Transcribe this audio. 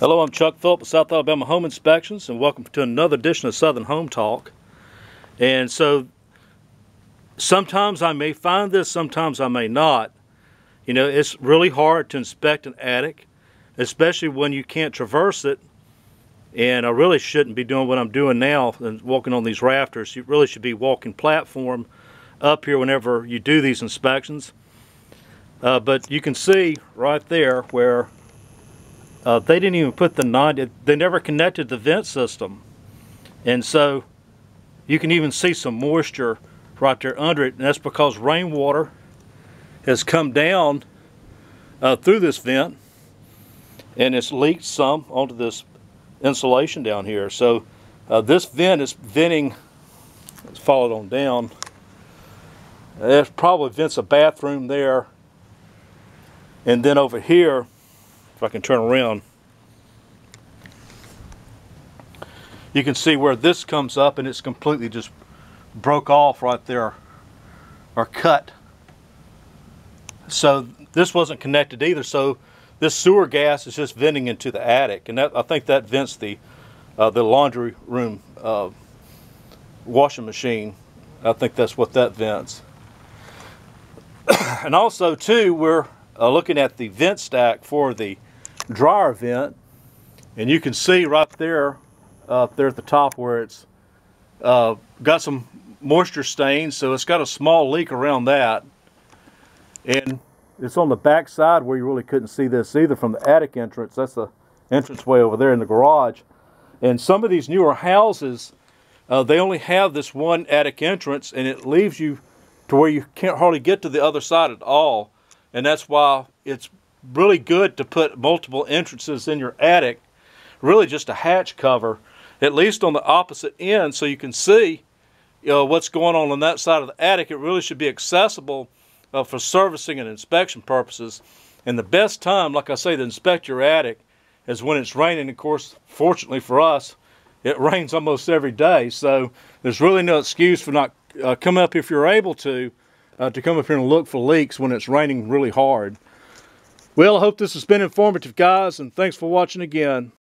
Hello, I'm Chuck Phillip with South Alabama Home Inspections and welcome to another edition of Southern Home Talk. And so sometimes I may find this, sometimes I may not. You know, it's really hard to inspect an attic, especially when you can't traverse it. And I really shouldn't be doing what I'm doing now and walking on these rafters. You really should be walking platform up here whenever you do these inspections. Uh, but you can see right there where uh, they didn't even put the non, they never connected the vent system. And so you can even see some moisture right there under it. And that's because rainwater has come down uh, through this vent and it's leaked some onto this insulation down here. So uh, this vent is venting, let's follow it on down. It probably vents a bathroom there. And then over here, if I can turn around, you can see where this comes up and it's completely just broke off right there or cut. So this wasn't connected either. So this sewer gas is just venting into the attic, and that, I think that vents the uh, the laundry room uh, washing machine. I think that's what that vents. and also too, we're uh, looking at the vent stack for the dryer vent and you can see right there up there at the top where it's uh, got some moisture stains so it's got a small leak around that. And it's on the back side where you really couldn't see this either from the attic entrance. That's the entrance way over there in the garage. And some of these newer houses uh, they only have this one attic entrance and it leaves you to where you can't hardly get to the other side at all. And that's why it's really good to put multiple entrances in your attic, really just a hatch cover, at least on the opposite end so you can see you know, what's going on on that side of the attic. It really should be accessible uh, for servicing and inspection purposes. And the best time, like I say, to inspect your attic is when it's raining. Of course, fortunately for us, it rains almost every day. So there's really no excuse for not uh, coming up if you're able to, uh, to come up here and look for leaks when it's raining really hard. Well, I hope this has been informative, guys, and thanks for watching again.